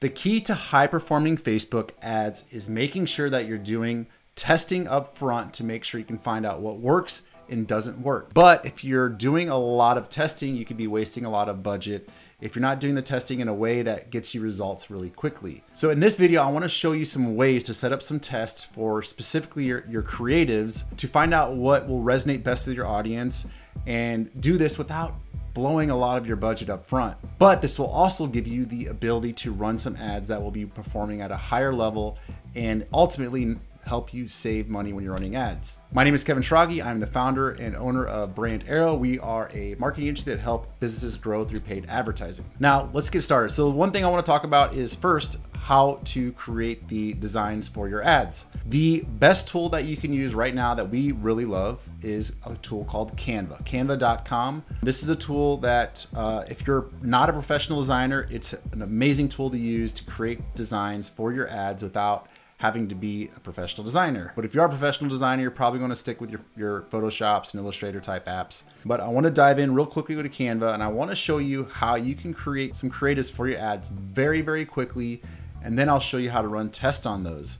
The key to high performing Facebook ads is making sure that you're doing testing up front to make sure you can find out what works and doesn't work. But if you're doing a lot of testing, you could be wasting a lot of budget if you're not doing the testing in a way that gets you results really quickly. So in this video, I wanna show you some ways to set up some tests for specifically your, your creatives to find out what will resonate best with your audience and do this without blowing a lot of your budget up front. But this will also give you the ability to run some ads that will be performing at a higher level and ultimately help you save money when you're running ads. My name is Kevin Schrage. I'm the founder and owner of Brandarrow. We are a marketing agency that help businesses grow through paid advertising. Now, let's get started. So, one thing I want to talk about is first how to create the designs for your ads. The best tool that you can use right now that we really love is a tool called Canva, canva.com. This is a tool that, uh, if you're not a professional designer, it's an amazing tool to use to create designs for your ads without having to be a professional designer. But if you are a professional designer, you're probably going to stick with your, your Photoshops and Illustrator type apps. But I want to dive in real quickly to Canva and I want to show you how you can create some creatives for your ads very, very quickly. And then I'll show you how to run tests on those.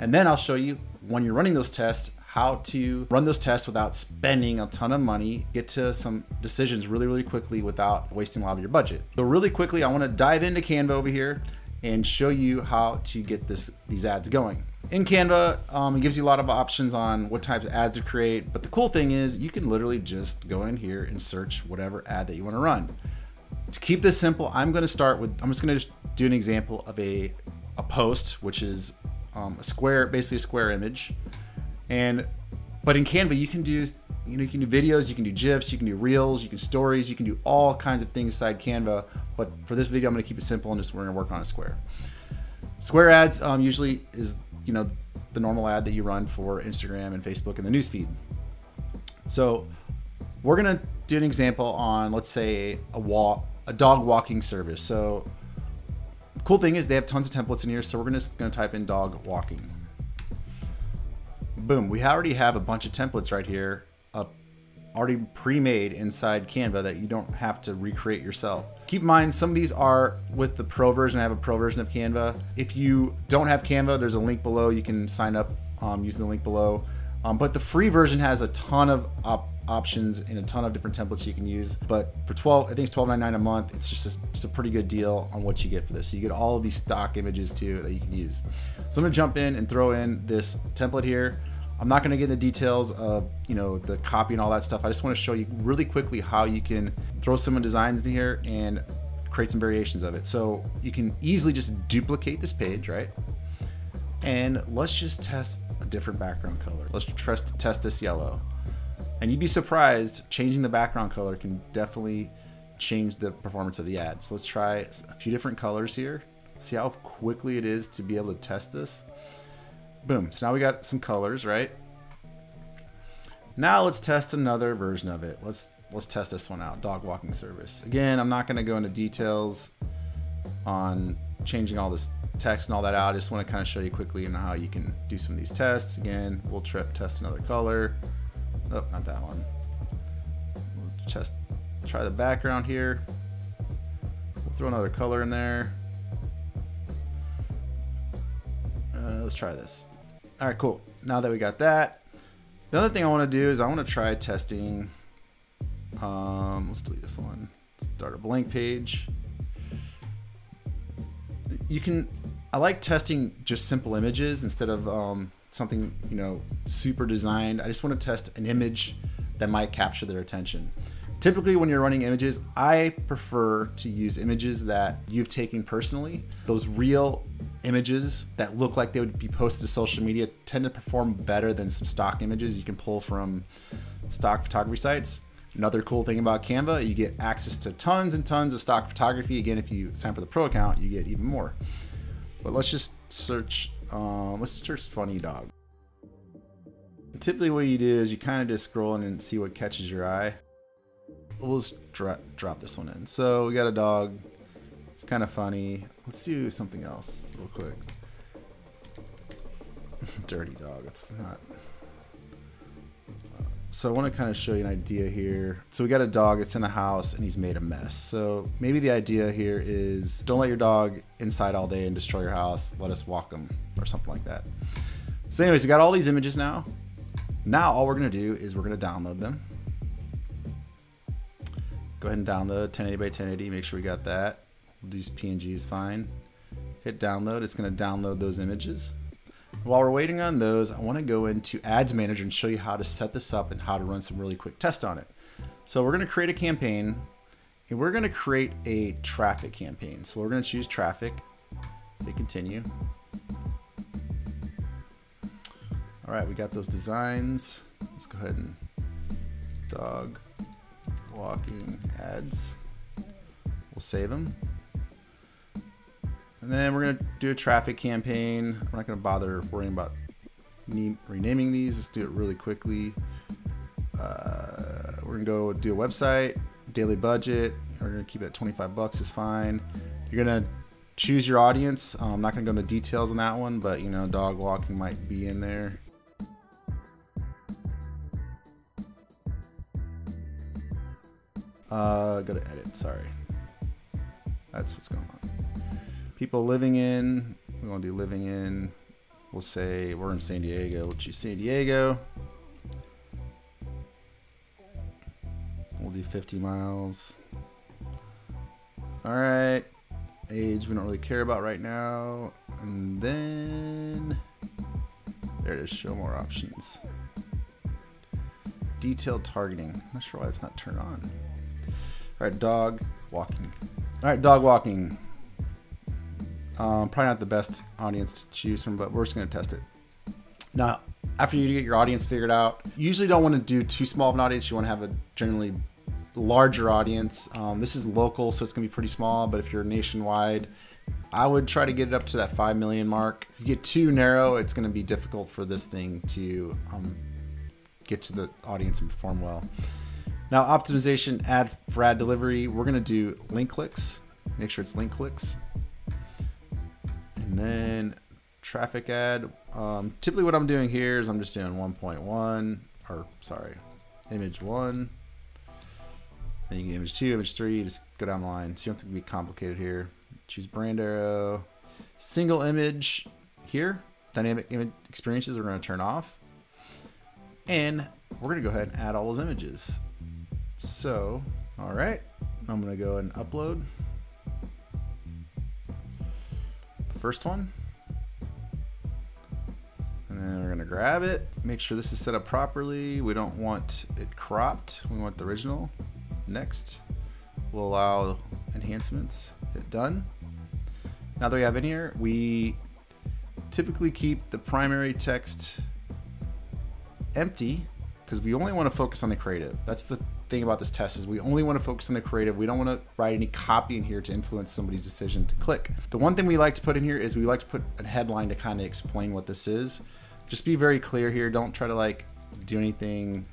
And then I'll show you when you're running those tests, how to run those tests without spending a ton of money, get to some decisions really, really quickly without wasting a lot of your budget. So really quickly, I wanna dive into Canva over here and show you how to get this these ads going. In Canva, um, it gives you a lot of options on what types of ads to create, but the cool thing is you can literally just go in here and search whatever ad that you want to run. To keep this simple, I'm going to start with, I'm just going to do an example of a, a post, which is um, a square, basically a square image. And, but in Canva, you can do you know, you can do videos, you can do GIFs, you can do reels, you can stories, you can do all kinds of things inside Canva. But for this video, I'm gonna keep it simple and just we're gonna work on a square. Square ads um, usually is, you know, the normal ad that you run for Instagram and Facebook and the newsfeed. So we're gonna do an example on, let's say, a walk, a dog walking service. So cool thing is they have tons of templates in here. So we're gonna, gonna type in dog walking. Boom, we already have a bunch of templates right here already pre-made inside Canva that you don't have to recreate yourself. Keep in mind, some of these are with the pro version. I have a pro version of Canva. If you don't have Canva, there's a link below. You can sign up um, using the link below. Um, but the free version has a ton of op options and a ton of different templates you can use. But for 12, I think it's 12.99 a month. It's just a, just a pretty good deal on what you get for this. So you get all of these stock images too that you can use. So I'm gonna jump in and throw in this template here. I'm not going to get into details of you know the copy and all that stuff. I just want to show you really quickly how you can throw some designs in here and create some variations of it. So you can easily just duplicate this page, right? And let's just test a different background color. Let's test, test this yellow. And you'd be surprised, changing the background color can definitely change the performance of the ad. So let's try a few different colors here. See how quickly it is to be able to test this. Boom. So now we got some colors, right? Now let's test another version of it. Let's let's test this one out. Dog walking service. Again, I'm not going to go into details on changing all this text and all that out. I just want to kind of show you quickly on how you can do some of these tests. Again, we'll trip test another color. Oh, not that one. We'll test, try the background here. We'll throw another color in there. Uh, let's try this. All right, cool. Now that we got that, the other thing I want to do is I want to try testing. Um, let's delete this one. Start a blank page. You can. I like testing just simple images instead of um, something you know super designed. I just want to test an image that might capture their attention. Typically, when you're running images, I prefer to use images that you've taken personally. Those real images that look like they would be posted to social media tend to perform better than some stock images you can pull from stock photography sites. Another cool thing about Canva, you get access to tons and tons of stock photography. Again, if you sign for the pro account, you get even more. But let's just search, uh, let's search funny dog. Typically what you do is you kind of just scroll in and see what catches your eye. We'll just drop, drop this one in. So we got a dog, it's kind of funny. Let's do something else real quick. Dirty dog. It's not. So I want to kind of show you an idea here. So we got a dog that's in the house and he's made a mess. So maybe the idea here is don't let your dog inside all day and destroy your house. Let us walk him or something like that. So anyways, we got all these images now. Now all we're gonna do is we're gonna download them. Go ahead and download 1080 by 1080, make sure we got that. We'll use PNG is fine. Hit download, it's gonna download those images. While we're waiting on those, I wanna go into Ads Manager and show you how to set this up and how to run some really quick tests on it. So we're gonna create a campaign and we're gonna create a traffic campaign. So we're gonna choose traffic, hit continue. All right, we got those designs. Let's go ahead and dog walking ads. We'll save them. And then we're gonna do a traffic campaign. We're not gonna bother worrying about renaming these. Let's do it really quickly. Uh, we're gonna go do a website, daily budget. We're gonna keep it at 25 bucks is fine. You're gonna choose your audience. Um, I'm not gonna go into details on that one, but you know, dog walking might be in there. Uh, go to edit, sorry. That's what's going on. People living in, we want to do living in. We'll say we're in San Diego. We'll choose San Diego. We'll do 50 miles. All right. Age we don't really care about right now. And then there it is, show more options. Detailed targeting. I'm not sure why it's not turned on. All right, dog walking. All right, dog walking. Um, probably not the best audience to choose from, but we're just going to test it. Now, after you get your audience figured out, you usually don't want to do too small of an audience. You want to have a generally larger audience. Um, this is local, so it's going to be pretty small, but if you're nationwide, I would try to get it up to that 5 million mark. If you get too narrow, it's going to be difficult for this thing to um, get to the audience and perform well. Now optimization ad for ad delivery, we're gonna do link clicks. Make sure it's link clicks. And then traffic ad. Um, typically what I'm doing here is I'm just doing 1.1 or sorry, image one. Then you can image two, image three, just go down the line. So you don't have to be complicated here. Choose Brandarrow, single image here. Dynamic image experiences we're gonna turn off. And we're gonna go ahead and add all those images. So, all right, I'm gonna go and upload first one. And then we're gonna grab it, make sure this is set up properly. We don't want it cropped, we want the original. Next, we'll allow enhancements, hit done. Now that we have in here, we typically keep the primary text empty because we only want to focus on the creative. That's the thing about this test is we only want to focus on the creative. We don't want to write any copy in here to influence somebody's decision to click. The one thing we like to put in here is we like to put a headline to kind of explain what this is. Just be very clear here. Don't try to like do anything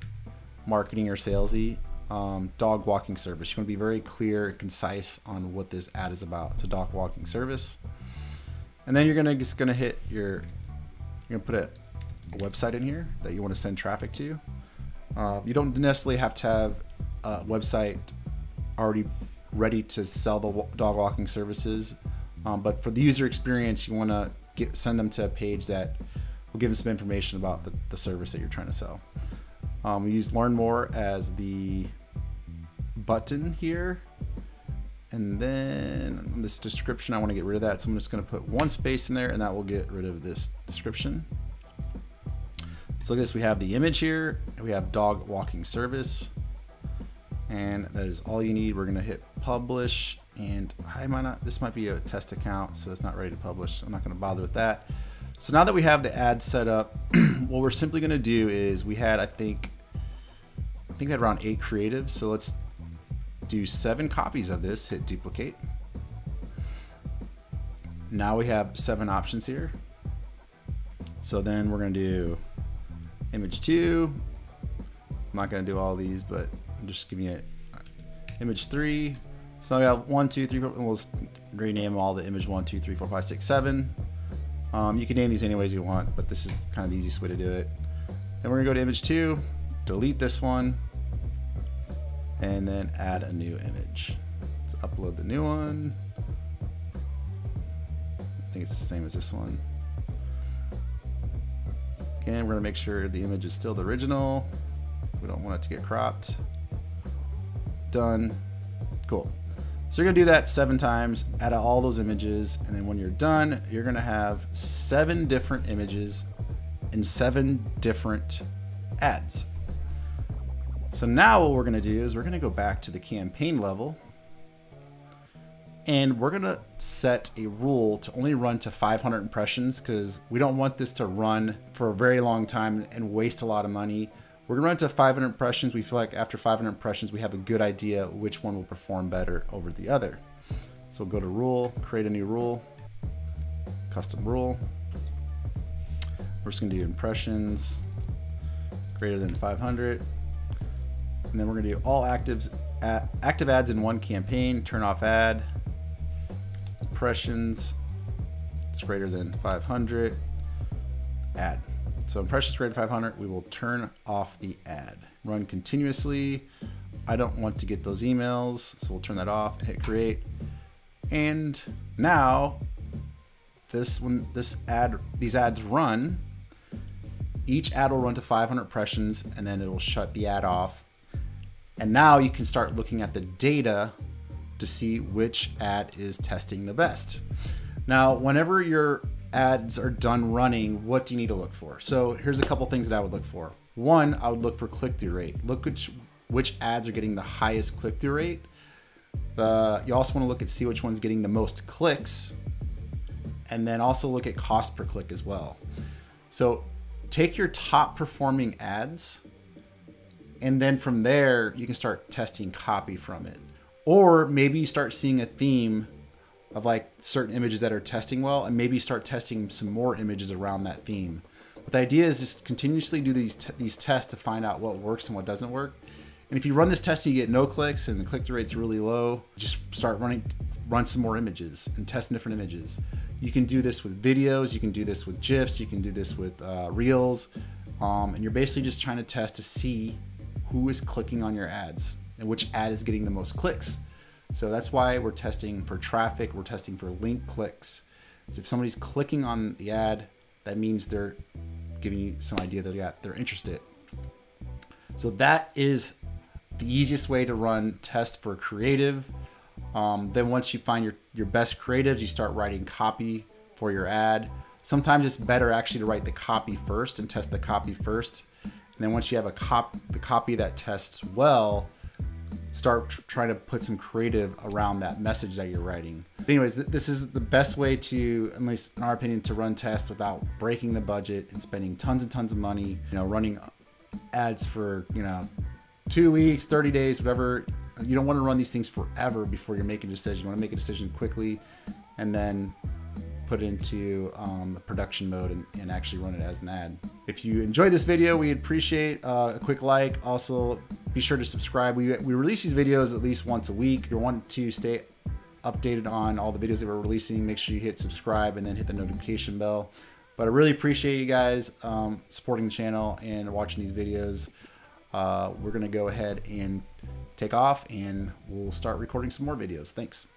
marketing or salesy. Um, dog walking service. You want to be very clear and concise on what this ad is about. It's a dog walking service. And then you're gonna just gonna hit your you're gonna put a, a website in here that you want to send traffic to. Uh, you don't necessarily have to have a website already ready to sell the dog walking services, um, but for the user experience, you want to get send them to a page that will give them some information about the, the service that you're trying to sell. Um, we use learn more as the button here. And then this description, I want to get rid of that. So I'm just going to put one space in there and that will get rid of this description. So look at this, we have the image here, we have dog walking service, and that is all you need. We're gonna hit publish, and I might not, this might be a test account, so it's not ready to publish. I'm not gonna bother with that. So now that we have the ad set up, what we're simply gonna do is we had, I think, I think we had around eight creatives, so let's do seven copies of this, hit duplicate. Now we have seven options here. So then we're gonna do image two. I'm not gonna do all these, but I'm just giving it image three. So I have one, two, three, four, we'll rename all the image one, two, three, four, five, six, seven. Um, you can name these any ways you want, but this is kind of the easiest way to do it. Then we're gonna go to image two, delete this one, and then add a new image. Let's upload the new one. I think it's the same as this one. Again, we're gonna make sure the image is still the original. We don't want it to get cropped. Done. Cool. So you're gonna do that seven times, add all those images, and then when you're done, you're gonna have seven different images and seven different ads. So now what we're gonna do is we're gonna go back to the campaign level and we're gonna set a rule to only run to 500 impressions because we don't want this to run for a very long time and waste a lot of money. We're gonna run to 500 impressions. We feel like after 500 impressions, we have a good idea which one will perform better over the other. So go to rule, create a new rule, custom rule. We're just gonna do impressions greater than 500. And then we're gonna do all actives, active ads in one campaign, turn off ad, impressions, it's greater than 500, ad. So impressions greater than 500, we will turn off the ad. Run continuously. I don't want to get those emails, so we'll turn that off and hit create. And now this when this ad these ads run, each ad will run to 500 impressions and then it will shut the ad off. And now you can start looking at the data to see which ad is testing the best. Now, whenever you're ads are done running, what do you need to look for? So here's a couple things that I would look for. One, I would look for click-through rate. Look which which ads are getting the highest click-through rate. Uh, you also want to look at see which one's getting the most clicks, and then also look at cost per click as well. So take your top performing ads, and then from there you can start testing copy from it, or maybe you start seeing a theme of like certain images that are testing well and maybe start testing some more images around that theme. But the idea is just continuously do these these tests to find out what works and what doesn't work. And if you run this test and you get no clicks and the click-through rate's really low, just start running run some more images and test different images. You can do this with videos, you can do this with GIFs, you can do this with uh, Reels, um, and you're basically just trying to test to see who is clicking on your ads and which ad is getting the most clicks. So that's why we're testing for traffic, we're testing for link clicks. So if somebody's clicking on the ad, that means they're giving you some idea that they're interested. So that is the easiest way to run test for creative. Um, then once you find your, your best creatives, you start writing copy for your ad. Sometimes it's better actually to write the copy first and test the copy first. And then once you have a cop the copy that tests well, start tr- trying to put some creative around that message that you're writing. But anyways, th- this is the best way to, at least in our opinion, to run tests without breaking the budget and spending tons and tons of money. You know, running ads for you know two weeks, 30 days, whatever. You don't want to run these things forever before you're making a decision. You want to make a decision quickly, and then put it into um, production mode and, and, actually run it as an ad. If you enjoyed this video, we appreciate uh, a quick like. Also, be sure to subscribe. We, we release these videos at least once a week. If you want to stay updated on all the videos that we're releasing, make sure you hit subscribe and then hit the notification bell. But I really appreciate you guys um, supporting the channel and watching these videos. Uh, we're going to go ahead and take off and we'll start recording some more videos. Thanks.